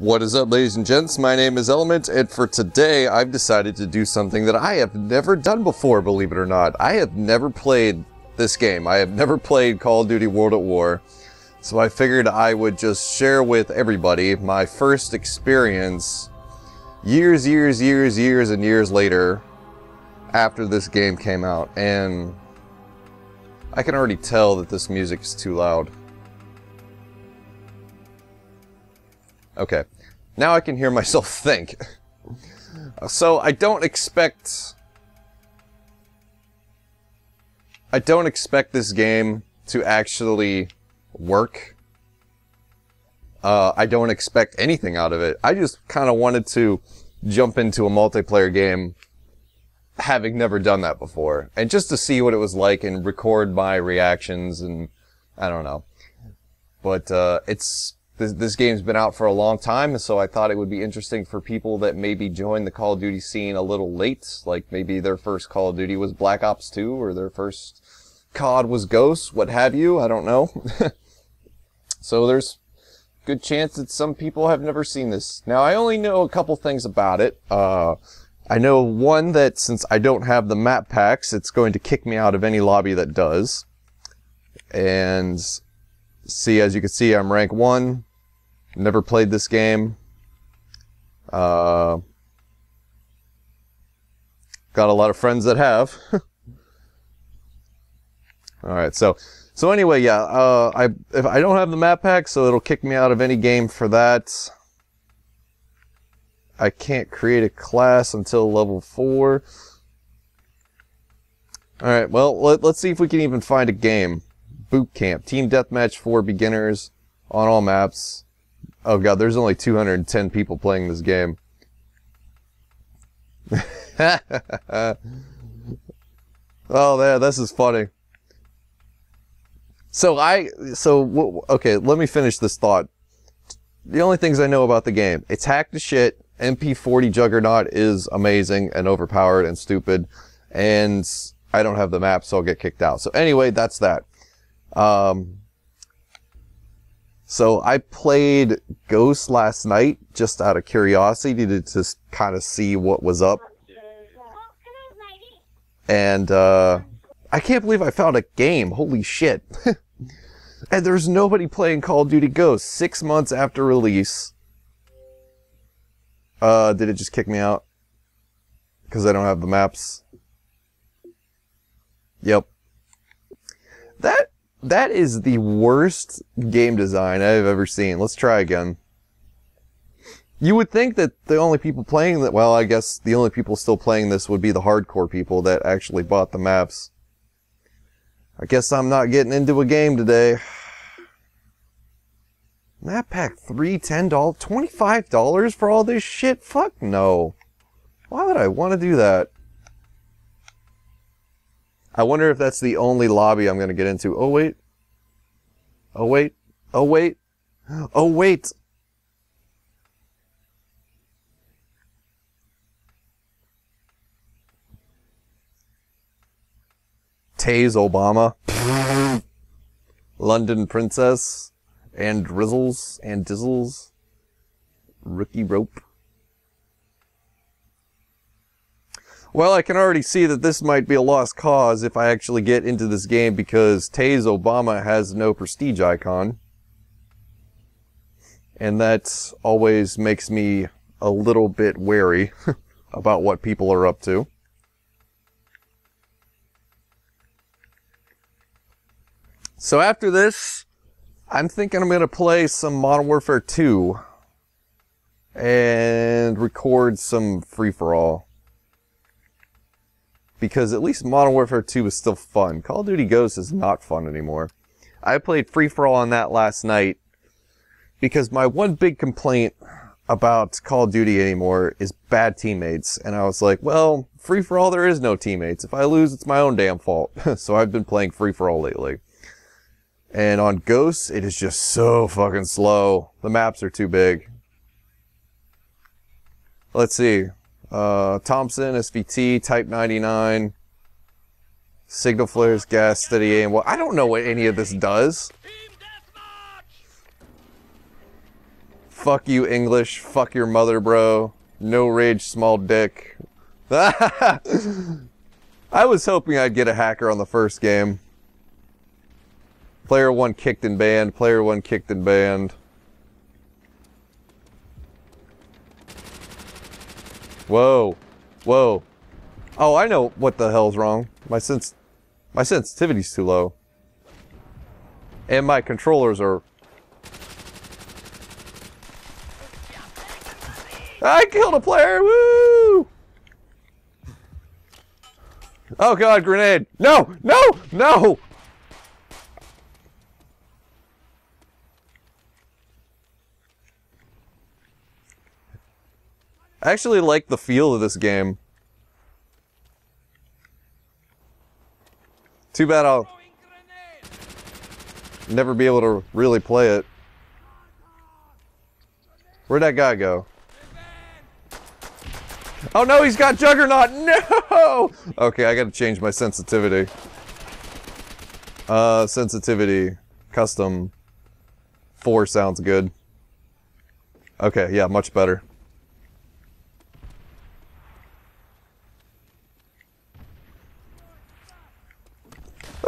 What is up, ladies and gents? My name is Element, and for today, I've decided to do something that I have never done before, believe it or not. I have never played this game. I have never played Call of Duty World at War, so I figured I would just share with everybody my first experience years, years, years, years, and years later after this game came out, and I can already tell that this music is too loud. Okay. Now I can hear myself think. so I don't expect... I don't expect this game to actually work. Uh, I don't expect anything out of it. I just kind of wanted to jump into a multiplayer game having never done that before. And just to see what it was like and record my reactions and I don't know. But uh, it's this, this game's been out for a long time, so I thought it would be interesting for people that maybe joined the Call of Duty scene a little late, like maybe their first Call of Duty was Black Ops 2, or their first COD was Ghosts, what have you, I don't know. so there's good chance that some people have never seen this. Now, I only know a couple things about it. Uh, I know one that since I don't have the map packs, it's going to kick me out of any lobby that does. And see, as you can see, I'm rank 1. Never played this game. Uh, got a lot of friends that have. All right, so so anyway, yeah, uh, I if I don't have the map pack, so it'll kick me out of any game for that. I can't create a class until level four. All right, well let, let's see if we can even find a game. Boot camp, team deathmatch for beginners on all maps. Oh god, there's only 210 people playing this game. oh, yeah, this is funny. So I, so, okay, let me finish this thought. The only things I know about the game, it's hacked to shit, MP40 Juggernaut is amazing and overpowered and stupid, and I don't have the map, so I'll get kicked out. So anyway, that's that. Um, so I played Ghost last night just out of curiosity to just kind of see what was up. And uh, I can't believe I found a game. Holy shit. and there's nobody playing Call of Duty Ghost six months after release. Uh, did it just kick me out? Because I don't have the maps. Yep. That that is the worst game design I've ever seen. Let's try again. You would think that the only people playing that, well, I guess the only people still playing this would be the hardcore people that actually bought the maps. I guess I'm not getting into a game today. Map pack three, ten dollars, twenty-five dollars for all this shit? Fuck no. Why would I want to do that? I wonder if that's the only lobby I'm going to get into. Oh, wait. Oh, wait. Oh, wait. Oh, wait. Tase Obama. London Princess. And Drizzles. And Dizzles. Rookie Rope. Well, I can already see that this might be a lost cause if I actually get into this game because Tase Obama has no prestige icon. And that always makes me a little bit wary about what people are up to. So after this, I'm thinking I'm going to play some Modern Warfare 2 and record some free-for-all because at least Modern Warfare 2 is still fun. Call of Duty Ghosts is not fun anymore. I played Free For All on that last night because my one big complaint about Call of Duty anymore is bad teammates. And I was like, well, Free For All, there is no teammates. If I lose, it's my own damn fault. so I've been playing Free For All lately. And on Ghosts, it is just so fucking slow. The maps are too big. Let's see. Uh, Thompson, SVT, Type 99, Signal Flares, Gas, Steady Aim. Well, I don't know what any of this does. Fuck you, English. Fuck your mother, bro. No rage, small dick. I was hoping I'd get a hacker on the first game. Player one kicked and banned. Player one kicked and banned. Whoa. Whoa. Oh, I know what the hell's wrong. My sense... My sensitivity's too low. And my controllers are... I killed a player! Woo! Oh god, grenade! No! No! No! I actually like the feel of this game. Too bad I'll never be able to really play it. Where'd that guy go? Oh no, he's got Juggernaut! No! Okay, I gotta change my sensitivity. Uh, sensitivity. Custom. 4 sounds good. Okay, yeah, much better.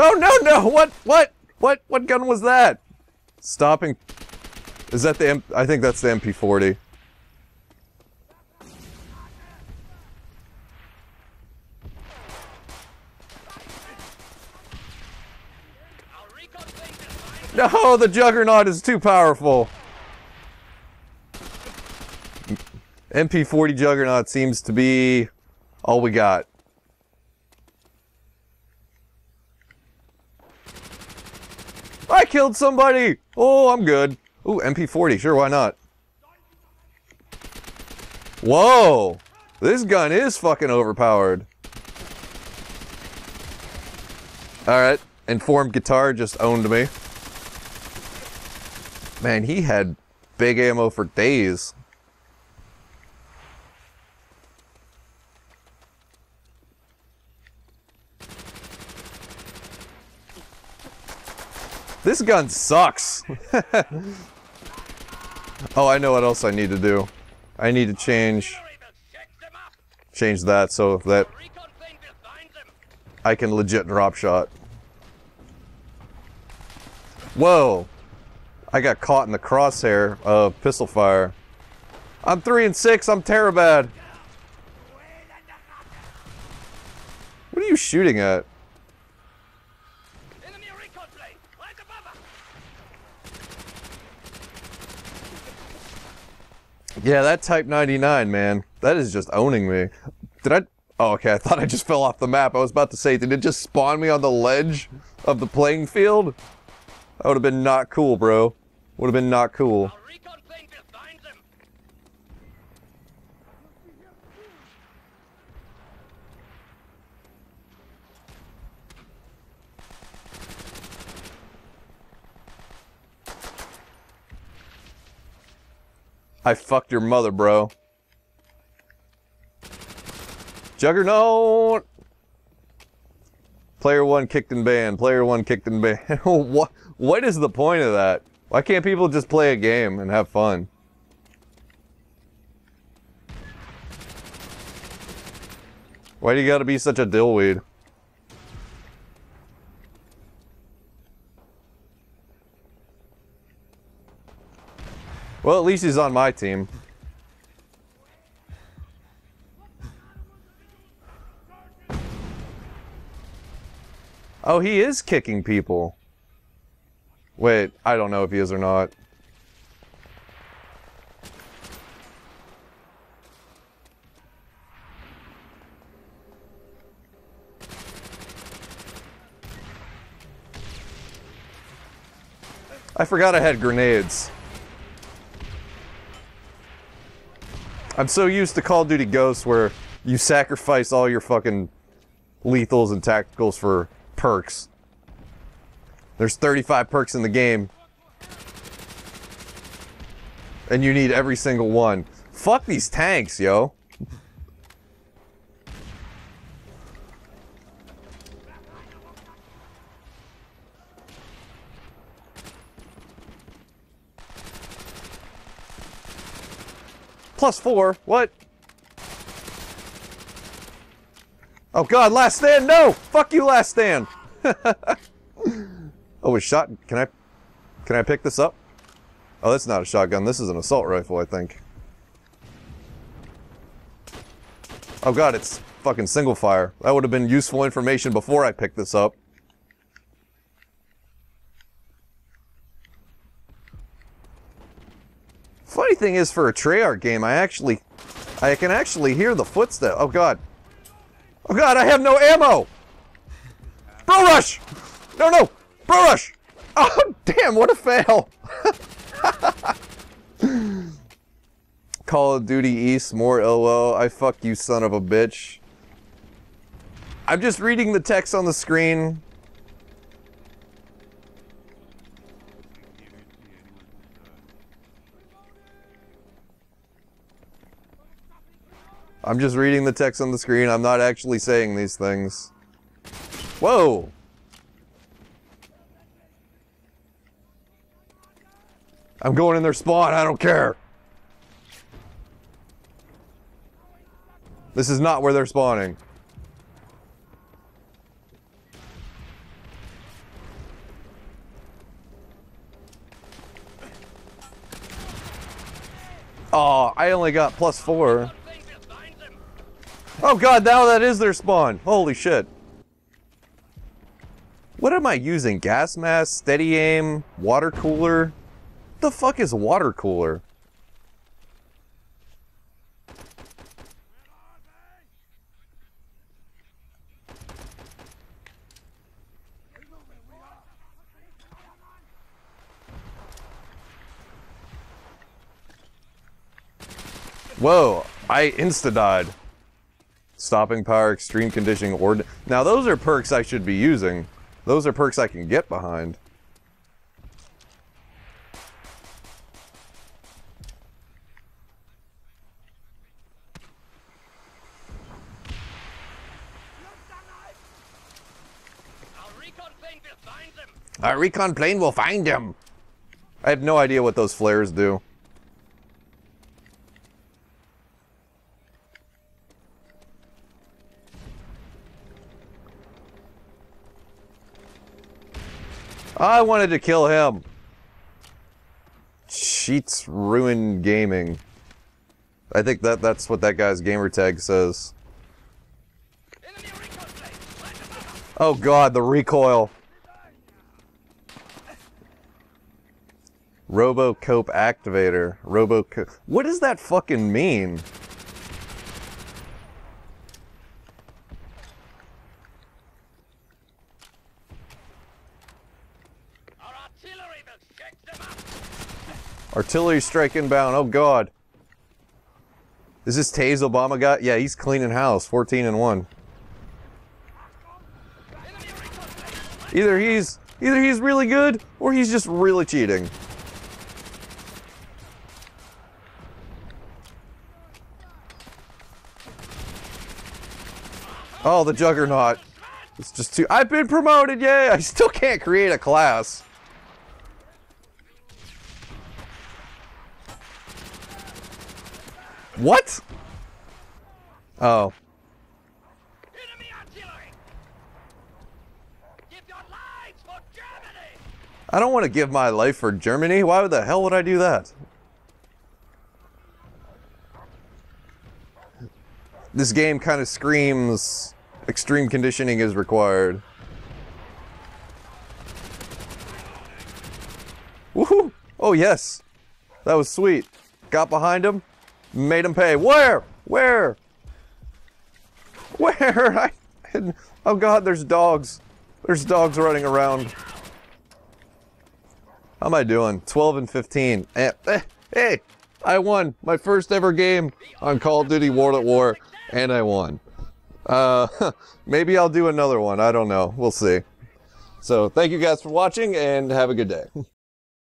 Oh no no! What what what what gun was that? Stopping. Is that the M I think that's the MP40. No, the Juggernaut is too powerful. MP40 Juggernaut seems to be all we got. I killed somebody! Oh, I'm good. Ooh, MP40, sure, why not? Whoa! This gun is fucking overpowered. Alright, Informed Guitar just owned me. Man, he had big ammo for days. This gun sucks. oh, I know what else I need to do. I need to change change that so that I can legit drop shot. Whoa. I got caught in the crosshair of pistol fire. I'm 3 and 6, I'm Terabad. What are you shooting at? Yeah, that Type 99, man. That is just owning me. Did I... Oh, okay, I thought I just fell off the map. I was about to say, did it just spawn me on the ledge of the playing field? That would have been not cool, bro. Would have been not cool. I fucked your mother, bro. Juggernaut! Player one kicked and banned. Player one kicked and banned. what, what is the point of that? Why can't people just play a game and have fun? Why do you gotta be such a dillweed? Well, at least he's on my team. Oh, he is kicking people. Wait, I don't know if he is or not. I forgot I had grenades. I'm so used to Call of Duty Ghosts where you sacrifice all your fucking lethals and tacticals for perks. There's 35 perks in the game. And you need every single one. Fuck these tanks, yo. Plus four. What? Oh god, last stand, no! Fuck you, last stand! oh, a shot. Can I, can I pick this up? Oh, that's not a shotgun. This is an assault rifle, I think. Oh god, it's fucking single fire. That would have been useful information before I picked this up. Funny thing is, for a Treyarch game, I actually, I can actually hear the footsteps. Oh god. Oh god, I have no ammo! Bro rush! No, no! Bro rush! Oh, damn, what a fail! Call of Duty East, more LO. I fuck you, son of a bitch. I'm just reading the text on the screen. I'm just reading the text on the screen. I'm not actually saying these things. Whoa! I'm going in their spawn. I don't care. This is not where they're spawning. Oh, I only got plus four. Oh god, now that is their spawn. Holy shit. What am I using? Gas mask, steady aim, water cooler? the fuck is water cooler? Whoa, I insta-died. Stopping power, extreme conditioning, ord- Now those are perks I should be using. Those are perks I can get behind. Our recon plane will find him. I have no idea what those flares do. I wanted to kill him. Cheats ruin gaming. I think that that's what that guy's gamer tag says. Oh god, the recoil. Robocope activator. Robocope. What does that fucking mean? Artillery strike inbound. Oh god. Is this Taze Obama guy? Yeah, he's cleaning house. 14 and 1. Either he's either he's really good or he's just really cheating. Oh, the Juggernaut. It's just too- I've been promoted, yay! I still can't create a class. What? Oh. I don't want to give my life for Germany. Why the hell would I do that? This game kind of screams extreme conditioning is required. Woohoo! Oh yes! That was sweet. Got behind him, Made him pay. Where? Where? Where? I, oh god, there's dogs. There's dogs running around. How am I doing? 12 and 15. Eh, eh, hey, I won my first ever game on Call of Duty World at War, and I won. Uh, maybe I'll do another one. I don't know. We'll see. So, thank you guys for watching, and have a good day.